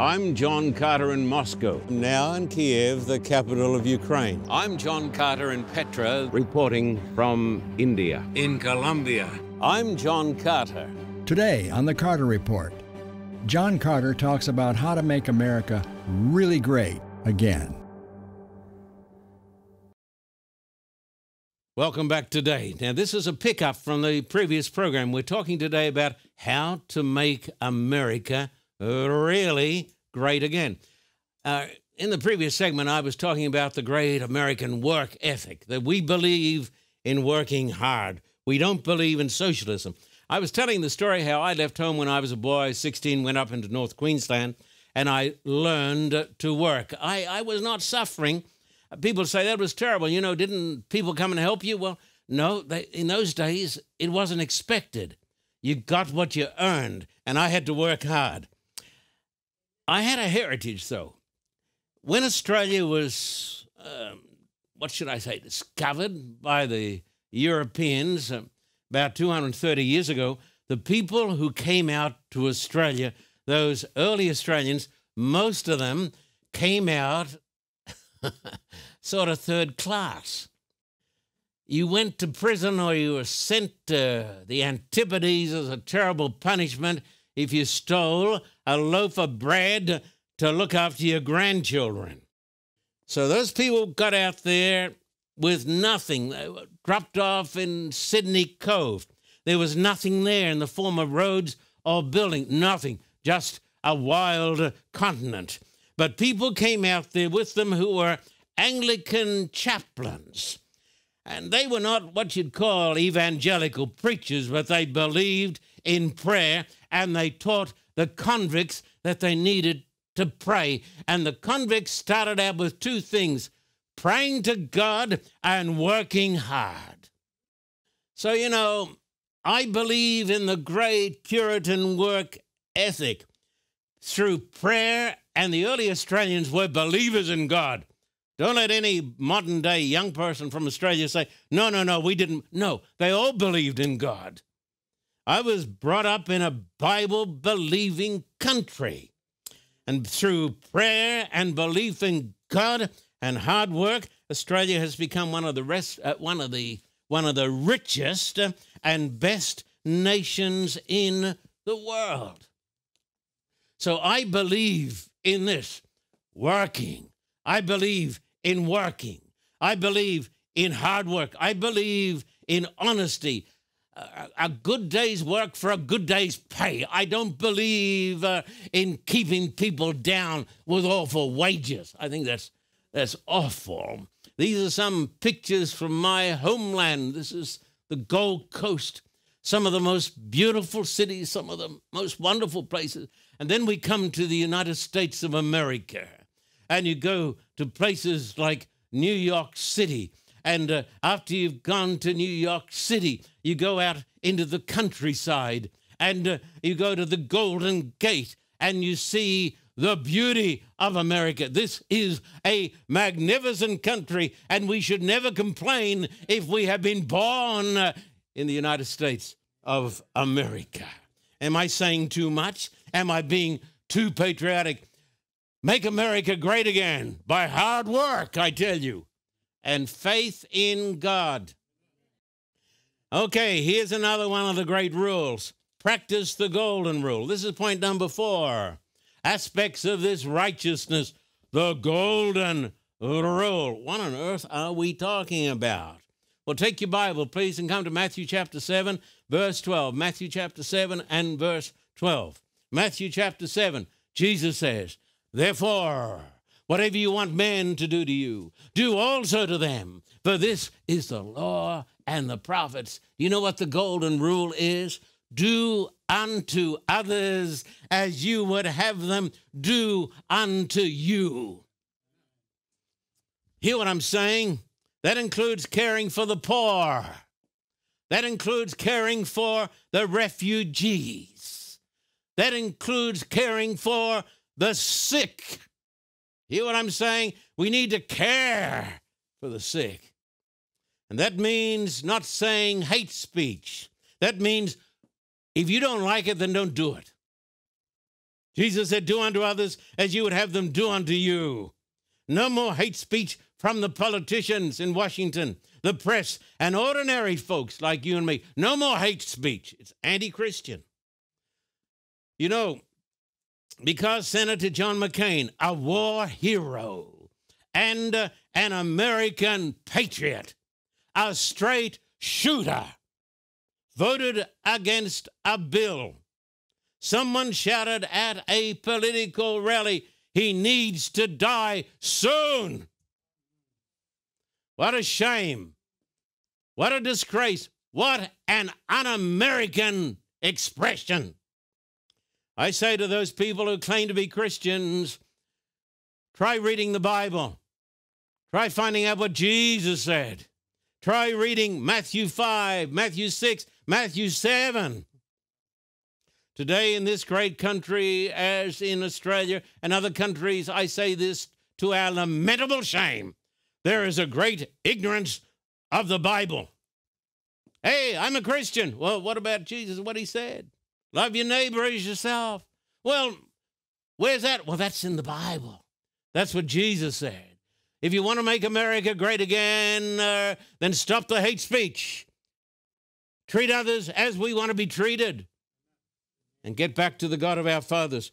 I'm John Carter in Moscow. Now in Kiev, the capital of Ukraine. I'm John Carter in Petra, reporting from India. In Colombia. I'm John Carter. Today on the Carter Report, John Carter talks about how to make America really great again. Welcome back today. Now, this is a pickup from the previous program. We're talking today about how to make America really great again. Uh, in the previous segment, I was talking about the great American work ethic, that we believe in working hard. We don't believe in socialism. I was telling the story how I left home when I was a boy, 16, went up into North Queensland, and I learned to work. I, I was not suffering. People say that was terrible. You know, didn't people come and help you? Well, no, they, in those days, it wasn't expected. You got what you earned, and I had to work hard. I had a heritage, though. When Australia was, um, what should I say, discovered by the Europeans uh, about 230 years ago, the people who came out to Australia, those early Australians, most of them came out sort of third class. You went to prison or you were sent to the Antipodes as a terrible punishment if you stole a loaf of bread to look after your grandchildren. So those people got out there with nothing. They were dropped off in Sydney Cove. There was nothing there in the form of roads or building, nothing, just a wild continent. But people came out there with them who were Anglican chaplains. And they were not what you'd call evangelical preachers, but they believed in prayer and they taught the convicts that they needed to pray. And the convicts started out with two things praying to God and working hard. So, you know, I believe in the great Puritan work ethic through prayer, and the early Australians were believers in God. Don't let any modern day young person from Australia say, no, no, no, we didn't. No, they all believed in God. I was brought up in a Bible believing country. And through prayer and belief in God and hard work, Australia has become one of the rest, uh, one of the one of the richest and best nations in the world. So I believe in this working. I believe in working. I believe in hard work. I believe in honesty a good day's work for a good day's pay. I don't believe uh, in keeping people down with awful wages. I think that's that's awful. These are some pictures from my homeland. This is the Gold Coast. Some of the most beautiful cities, some of the most wonderful places. And then we come to the United States of America. And you go to places like New York City and uh, after you've gone to New York City, you go out into the countryside and uh, you go to the Golden Gate and you see the beauty of America. This is a magnificent country, and we should never complain if we have been born uh, in the United States of America. Am I saying too much? Am I being too patriotic? Make America great again by hard work, I tell you and faith in God. Okay, here's another one of the great rules practice the golden rule. This is point number four. Aspects of this righteousness, the golden rule. What on earth are we talking about? Well, take your Bible, please, and come to Matthew chapter 7, verse 12. Matthew chapter 7 and verse 12. Matthew chapter 7, Jesus says, Therefore, Whatever you want men to do to you, do also to them. For this is the law and the prophets. You know what the golden rule is? Do unto others as you would have them do unto you. Hear what I'm saying? That includes caring for the poor. That includes caring for the refugees. That includes caring for the sick. Hear what I'm saying? We need to care for the sick. And that means not saying hate speech. That means if you don't like it, then don't do it. Jesus said, Do unto others as you would have them do unto you. No more hate speech from the politicians in Washington, the press, and ordinary folks like you and me. No more hate speech. It's anti Christian. You know, because Senator John McCain, a war hero and uh, an American patriot, a straight shooter, voted against a bill. Someone shouted at a political rally, he needs to die soon. What a shame. What a disgrace. What an un American expression. I say to those people who claim to be Christians, try reading the Bible. Try finding out what Jesus said. Try reading Matthew 5, Matthew 6, Matthew 7. Today, in this great country, as in Australia and other countries, I say this to our lamentable shame. There is a great ignorance of the Bible. Hey, I'm a Christian. Well, what about Jesus, what he said? Love your neighbor as yourself. Well, where's that? Well, that's in the Bible. That's what Jesus said. If you want to make America great again, uh, then stop the hate speech. Treat others as we want to be treated. And get back to the God of our fathers.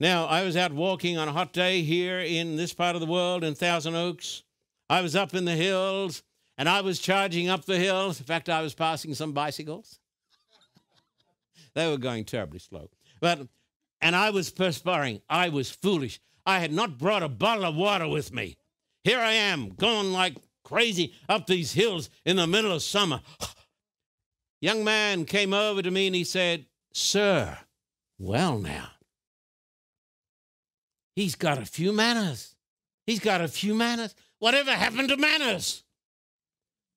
Now, I was out walking on a hot day here in this part of the world in Thousand Oaks. I was up in the hills and I was charging up the hills. In fact, I was passing some bicycles. They were going terribly slow. But and I was perspiring. I was foolish. I had not brought a bottle of water with me. Here I am, going like crazy up these hills in the middle of summer. Young man came over to me and he said, Sir, well now. He's got a few manners. He's got a few manners. Whatever happened to manners?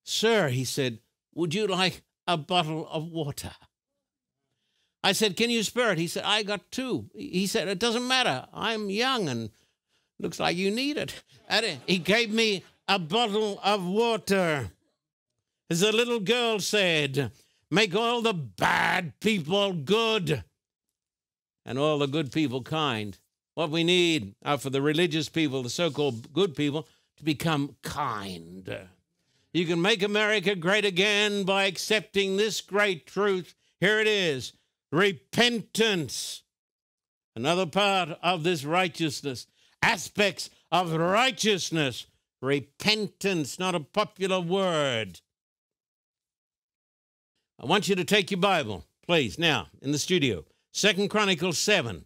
Sir, he said, would you like a bottle of water? I said, Can you spare it? He said, I got two. He said, It doesn't matter. I'm young and looks like you need it. And he gave me a bottle of water. As the little girl said, Make all the bad people good and all the good people kind. What we need are for the religious people, the so called good people, to become kind. You can make America great again by accepting this great truth. Here it is repentance. Another part of this righteousness, aspects of righteousness, repentance, not a popular word. I want you to take your Bible, please, now in the studio. Second Chronicles 7.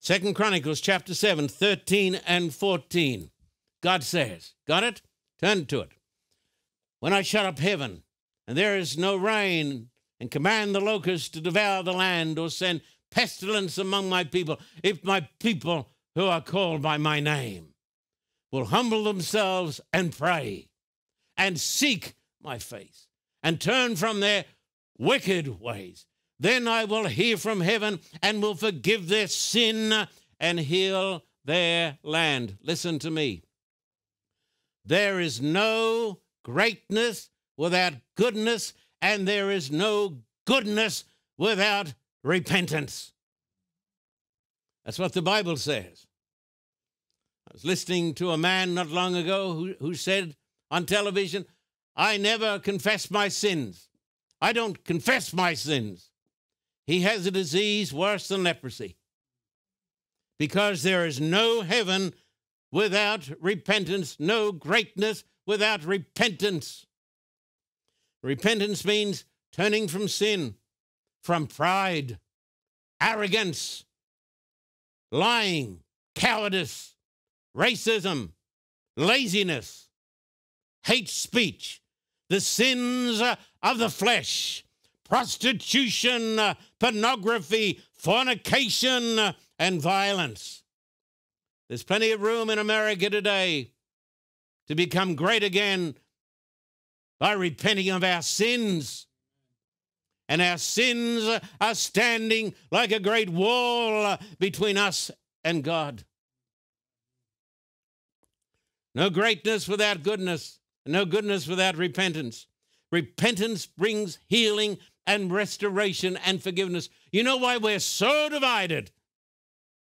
Second Chronicles chapter 7, 13 and 14. God says, got it? Turn to it. When I shut up heaven, and there is no rain, and command the locusts to devour the land or send pestilence among my people, if my people who are called by my name will humble themselves and pray and seek my face and turn from their wicked ways, then I will hear from heaven and will forgive their sin and heal their land. Listen to me. There is no greatness without goodness and there is no goodness without repentance. That's what the Bible says. I was listening to a man not long ago who, who said on television, I never confess my sins. I don't confess my sins. He has a disease worse than leprosy because there is no heaven without repentance, no greatness without repentance. Repentance means turning from sin, from pride, arrogance, lying, cowardice, racism, laziness, hate speech, the sins uh, of the flesh, prostitution, uh, pornography, fornication, uh, and violence. There's plenty of room in America today to become great again by repenting of our sins. And our sins are standing like a great wall between us and God. No greatness without goodness, no goodness without repentance. Repentance brings healing and restoration and forgiveness. You know why we're so divided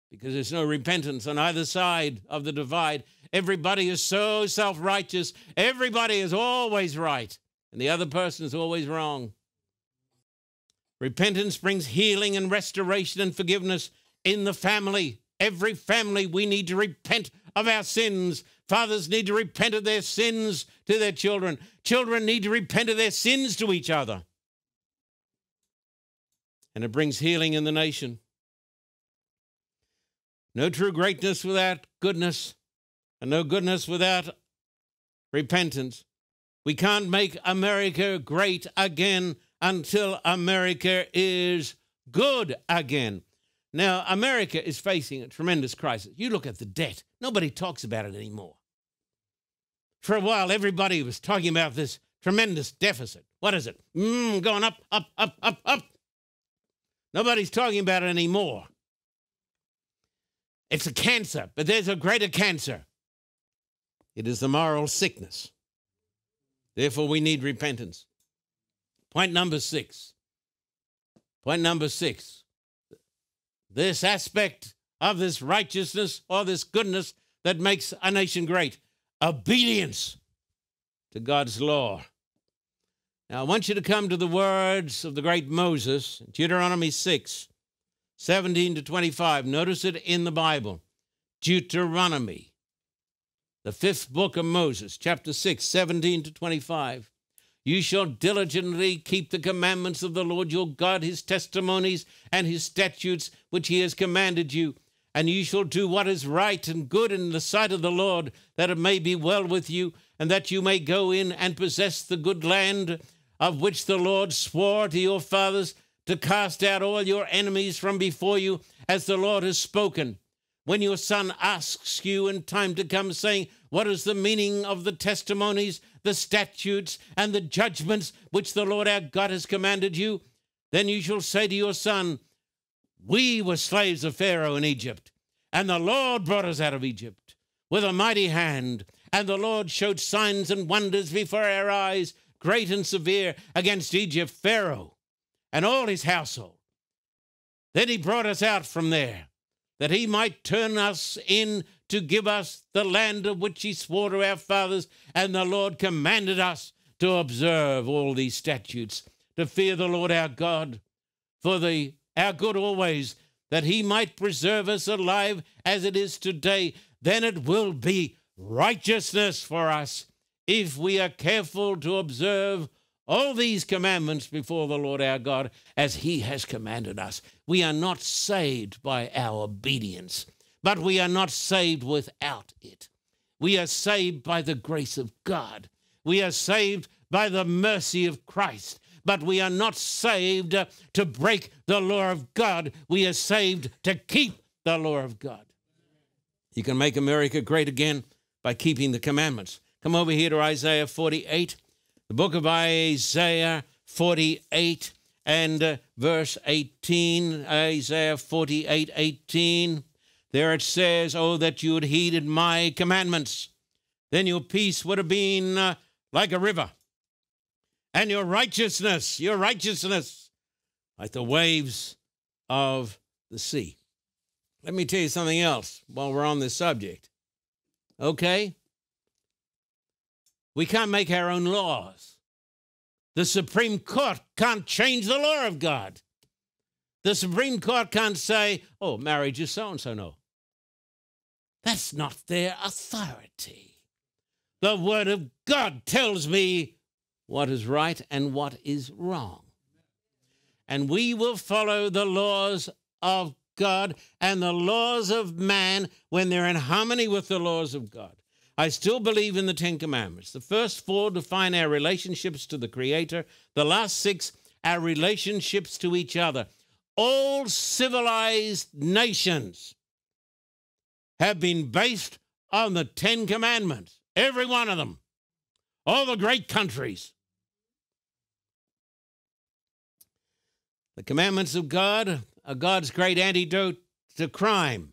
because there's no repentance on either side of the divide. Everybody is so self righteous. Everybody is always right, and the other person is always wrong. Repentance brings healing and restoration and forgiveness in the family. Every family, we need to repent of our sins. Fathers need to repent of their sins to their children. Children need to repent of their sins to each other. And it brings healing in the nation. No true greatness without goodness, and no goodness without repentance. We can't make America great again until America is good again. Now, America is facing a tremendous crisis. You look at the debt, nobody talks about it anymore. For a while, everybody was talking about this tremendous deficit. What is it? Mm, going up, up, up, up, up. Nobody's talking about it anymore. It's a cancer, but there's a greater cancer. It is the moral sickness. Therefore, we need repentance. Point number six. Point number six. This aspect of this righteousness or this goodness that makes a nation great obedience to God's law. Now, I want you to come to the words of the great Moses, Deuteronomy 6, 17 to 25. Notice it in the Bible. Deuteronomy, the fifth book of Moses, chapter 6, 17 to 25. You shall diligently keep the commandments of the Lord your God, his testimonies and his statutes, which he has commanded you. And you shall do what is right and good in the sight of the Lord, that it may be well with you, and that you may go in and possess the good land of which the Lord swore to your fathers to cast out all your enemies from before you, as the Lord has spoken. When your son asks you in time to come, saying, What is the meaning of the testimonies the statutes and the judgments which the Lord our God has commanded you, then you shall say to your son, We were slaves of Pharaoh in Egypt, and the Lord brought us out of Egypt with a mighty hand, and the Lord showed signs and wonders before our eyes, great and severe, against Egypt, Pharaoh and all his household. Then he brought us out from there, that he might turn us in to give us the land of which he swore to our fathers, and the Lord commanded us to observe all these statutes, to fear the Lord our God, for the our good always, that he might preserve us alive as it is today. Then it will be righteousness for us if we are careful to observe all these commandments before the Lord our God as he has commanded us. We are not saved by our obedience but we are not saved without it. We are saved by the grace of God. We are saved by the mercy of Christ. But we are not saved uh, to break the law of God. We are saved to keep the law of God. You can make America great again by keeping the commandments. Come over here to Isaiah 48, the book of Isaiah 48 and uh, verse 18. Isaiah 48 18. There it says, Oh, that you had heeded my commandments. Then your peace would have been uh, like a river, and your righteousness, your righteousness, like the waves of the sea. Let me tell you something else while we're on this subject. Okay? We can't make our own laws. The Supreme Court can't change the law of God. The Supreme Court can't say, oh, marriage is so and so. No. That's not their authority. The Word of God tells me what is right and what is wrong. And we will follow the laws of God and the laws of man when they're in harmony with the laws of God. I still believe in the Ten Commandments. The first four define our relationships to the Creator, the last six, our relationships to each other. All civilized nations have been based on the Ten Commandments, every one of them, all the great countries. The commandments of God are God's great antidote to crime,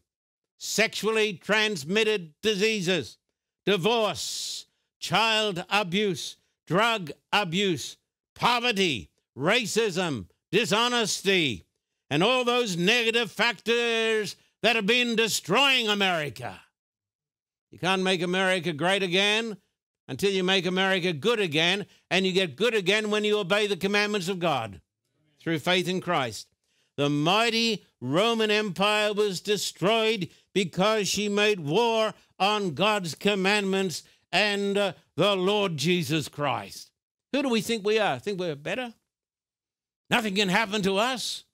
sexually transmitted diseases, divorce, child abuse, drug abuse, poverty, racism, dishonesty, and all those negative factors that have been destroying America. You can't make America great again until you make America good again, and you get good again when you obey the commandments of God through faith in Christ. The mighty Roman Empire was destroyed because she made war on God's commandments and uh, the Lord Jesus Christ. Who do we think we are? Think we're better? Nothing can happen to us.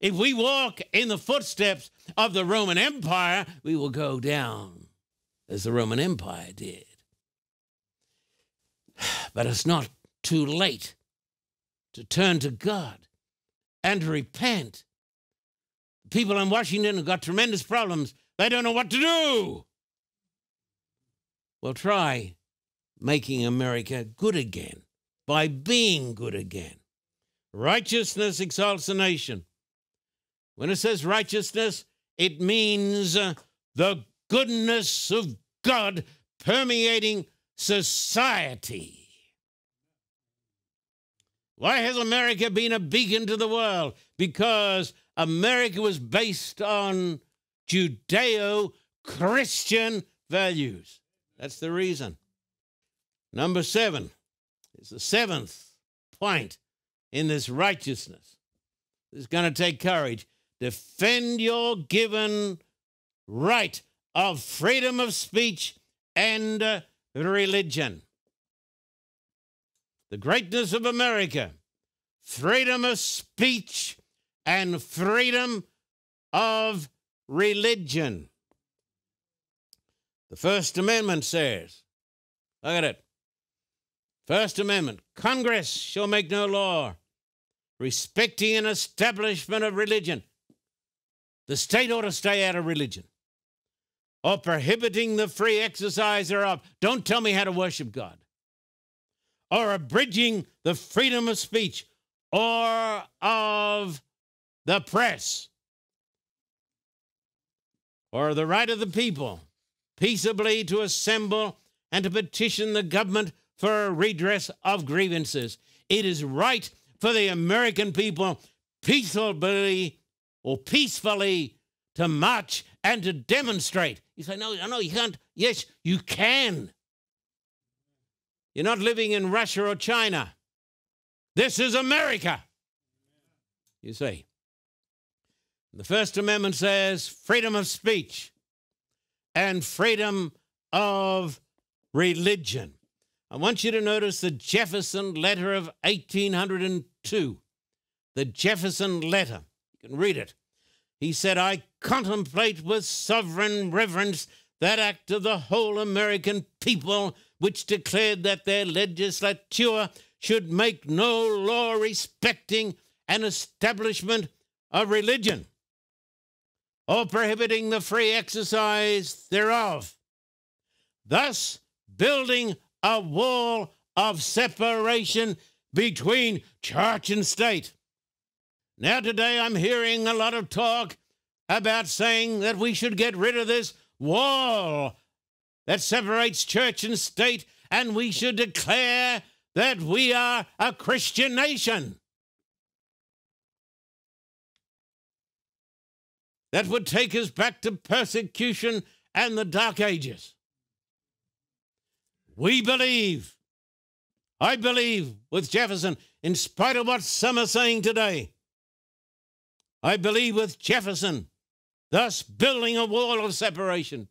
If we walk in the footsteps of the Roman Empire, we will go down as the Roman Empire did. But it's not too late to turn to God and to repent. People in Washington have got tremendous problems. They don't know what to do. Well, try making America good again by being good again. Righteousness exalts a nation. When it says righteousness, it means uh, the goodness of God permeating society. Why has America been a beacon to the world? Because America was based on Judeo Christian values. That's the reason. Number seven is the seventh point in this righteousness. It's going to take courage. Defend your given right of freedom of speech and uh, religion. The greatness of America, freedom of speech and freedom of religion. The First Amendment says, look at it. First Amendment Congress shall make no law respecting an establishment of religion. The state ought to stay out of religion or prohibiting the free exercise thereof. Don't tell me how to worship God. Or abridging the freedom of speech or of the press or the right of the people peaceably to assemble and to petition the government for a redress of grievances. It is right for the American people peaceably or peacefully to march and to demonstrate. You say, no, no, you can't. Yes, you can. You're not living in Russia or China. This is America. You see. The First Amendment says freedom of speech and freedom of religion. I want you to notice the Jefferson letter of 1802. The Jefferson letter. You can read it. He said, I contemplate with sovereign reverence that act of the whole American people which declared that their legislature should make no law respecting an establishment of religion or prohibiting the free exercise thereof, thus building a wall of separation between church and state. Now, today I'm hearing a lot of talk about saying that we should get rid of this wall that separates church and state, and we should declare that we are a Christian nation. That would take us back to persecution and the Dark Ages. We believe, I believe with Jefferson, in spite of what some are saying today, I believe with Jefferson, thus building a wall of separation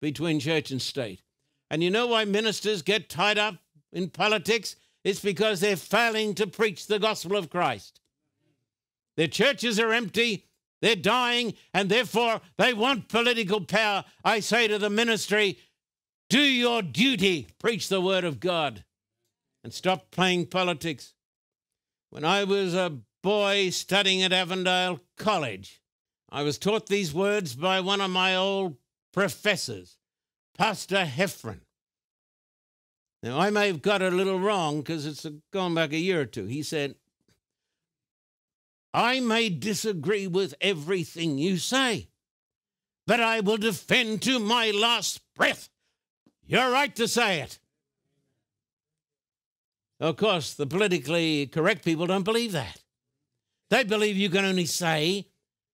between church and state. And you know why ministers get tied up in politics? It's because they're failing to preach the gospel of Christ. Their churches are empty, they're dying, and therefore they want political power. I say to the ministry, do your duty, preach the word of God, and stop playing politics. When I was a boy studying at Avondale College. I was taught these words by one of my old professors, Pastor Heffron. Now, I may have got it a little wrong because it's gone back a year or two. He said, I may disagree with everything you say, but I will defend to my last breath. You're right to say it. Of course, the politically correct people don't believe that. They believe you can only say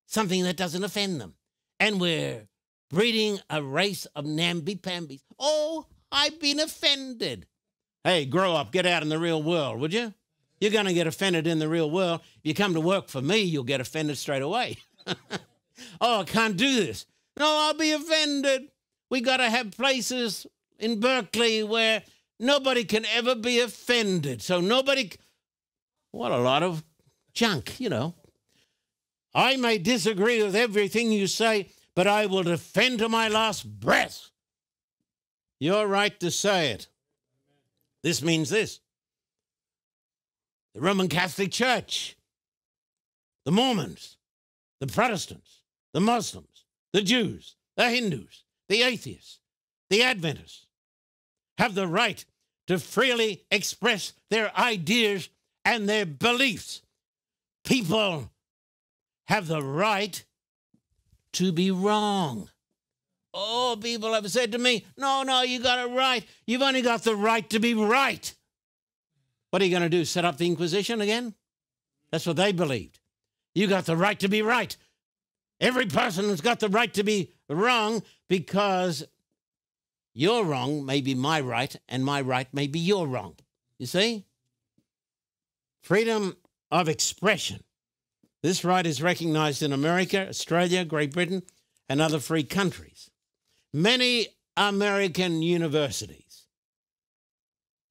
something that doesn't offend them. and we're breeding a race of namby-pambies. Oh, I've been offended. Hey, grow up, get out in the real world, would you? You're going to get offended in the real world. If you come to work for me, you'll get offended straight away. oh, I can't do this. No, I'll be offended. We got to have places in Berkeley where nobody can ever be offended. So nobody. What a lot of junk, you know. I may disagree with everything you say, but I will defend to my last breath You're right to say it. This means this the Roman Catholic Church, the Mormons, the Protestants, the Muslims, the Jews, the Hindus, the atheists, the Adventists have the right to freely express their ideas and their beliefs. People have the right to be wrong. Oh, people have said to me, no, no, you got it right. You've only got the right to be right. What are you going to do? Set up the Inquisition again? That's what they believed. You got the right to be right. Every person has got the right to be wrong because your wrong may be my right, and my right may be your wrong. You see? Freedom of expression. This right is recognized in America, Australia, Great Britain, and other free countries. Many American universities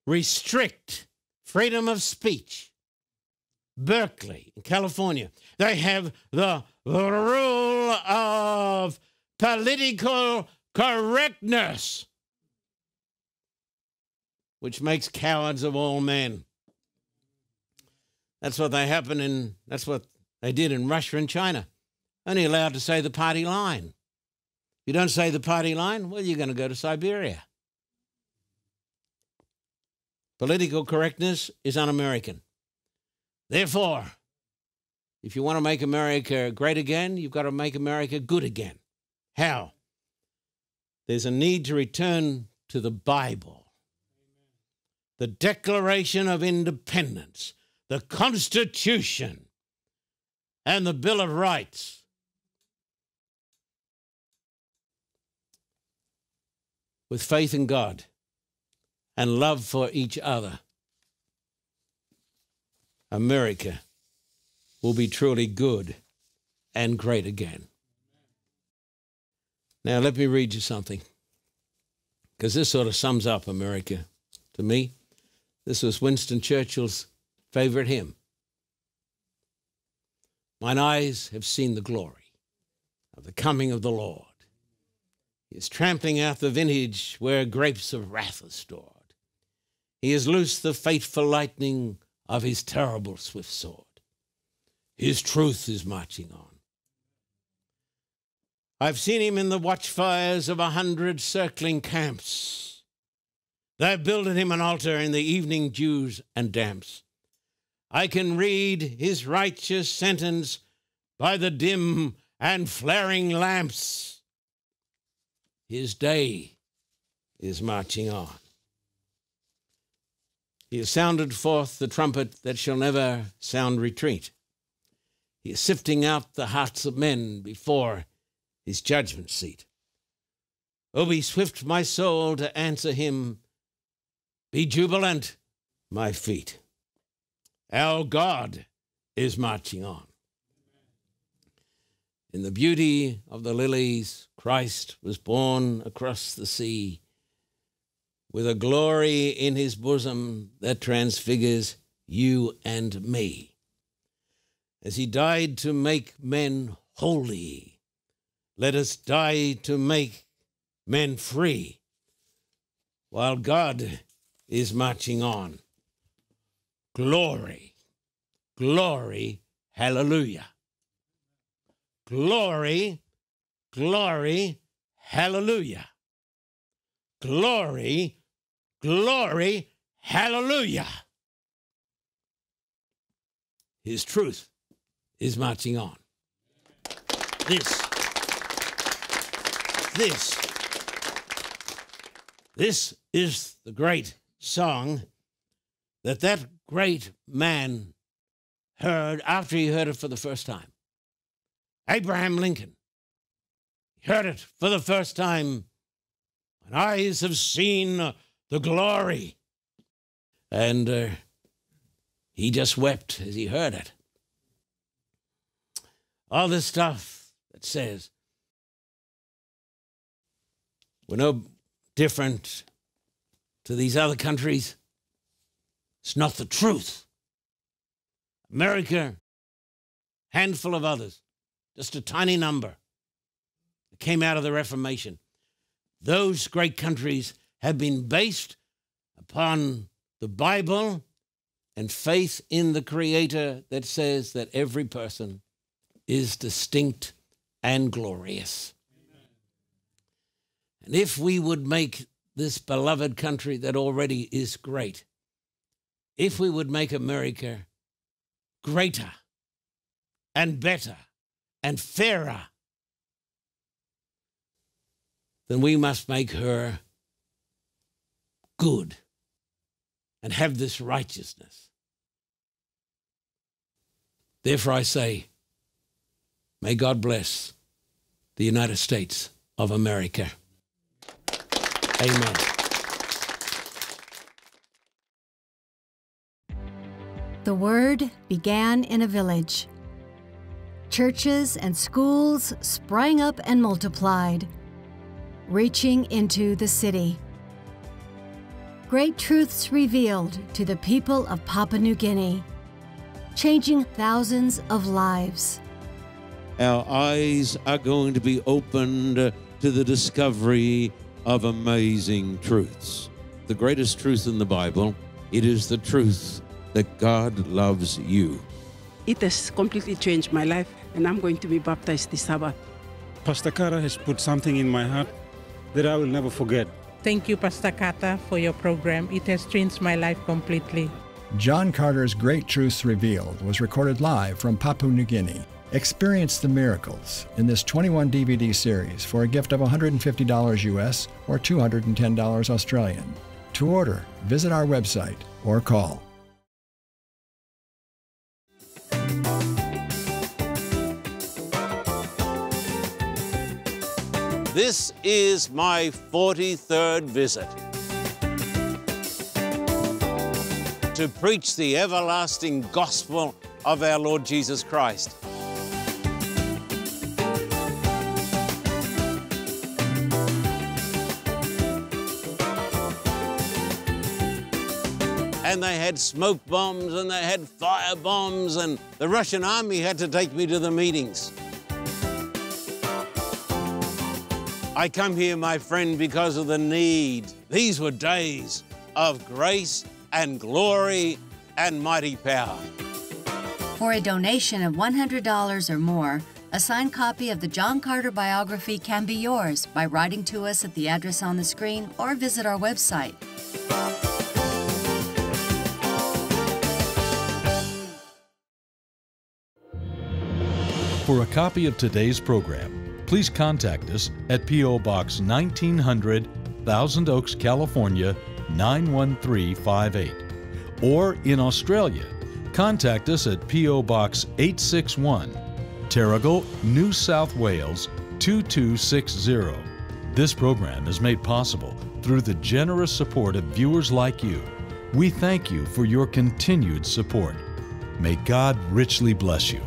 restrict freedom of speech. Berkeley, in California, they have the rule of political correctness which makes cowards of all men. That's what they happen in that's what they did in Russia and China. Only allowed to say the party line. You don't say the party line, well, you're going to go to Siberia. Political correctness is un American. Therefore, if you want to make America great again, you've got to make America good again. How? There's a need to return to the Bible the Declaration of Independence, the Constitution, and the Bill of Rights. With faith in God and love for each other, America will be truly good and great again. Now, let me read you something, because this sort of sums up America to me. This was Winston Churchill's favorite hymn. Mine eyes have seen the glory of the coming of the Lord. He is trampling out the vintage where grapes of wrath are stored. He has loosed the fateful lightning of his terrible swift sword. His truth is marching on. I've seen him in the watchfires of a hundred circling camps Thou builded him an altar in the evening dews and damps. I can read his righteous sentence by the dim and flaring lamps. His day is marching on. He has sounded forth the trumpet that shall never sound retreat. He is sifting out the hearts of men before his judgment seat. Oh, be swift, my soul, to answer him be jubilant, my feet. Our God is marching on. In the beauty of the lilies, Christ was born across the sea with a glory in his bosom that transfigures you and me. As he died to make men holy, let us die to make men free. While God is marching on. Glory, glory, hallelujah. Glory, glory, hallelujah. Glory, glory, hallelujah. His truth is marching on. This, this, this is the great song that that great man heard after he heard it for the first time. Abraham Lincoln. heard it for the first time. And eyes have seen the glory. And uh, he just wept as he heard it. All this stuff that says we're no different to these other countries. It's not the truth. America, handful of others, just a tiny number that came out of the Reformation. Those great countries have been based upon the Bible and faith in the Creator that says that every person is distinct and glorious. And if we would make this beloved country that already is great, if we would make America greater and better and fairer, then we must make her good and have this righteousness. Therefore, I say, may God bless the United States of America. Amen. The Word began in a village. Churches and schools sprang up and multiplied, reaching into the city. Great truths revealed to the people of Papua New Guinea, changing thousands of lives. Our eyes are going to be opened to the discovery of amazing truths. The greatest truth in the Bible, it is the truth that God loves you. It has completely changed my life, and I'm going to be baptized this Sabbath. Pastor Carter has put something in my heart that I will never forget. Thank you, Pastor Carter, for your program. It has changed my life completely. John Carter's Great Truths Revealed was recorded live from Papua New Guinea. Experience the miracles in this 21 DVD series for a gift of $150 US or $210 Australian. To order, visit our website or call. This is my 43rd visit to preach the everlasting gospel of our Lord Jesus Christ. and they had smoke bombs and they had fire bombs, and the Russian army had to take me to the meetings. I come here, my friend, because of the need. These were days of grace and glory and mighty power. For a donation of $100 or more, a signed copy of the John Carter biography can be yours by writing to us at the address on the screen or visit our website. For a copy of today's program, please contact us at P.O. Box 1900, Thousand Oaks, California 91358. Or in Australia, contact us at P.O. Box 861, Terrigal, New South Wales 2260. This program is made possible through the generous support of viewers like you. We thank you for your continued support. May God richly bless you.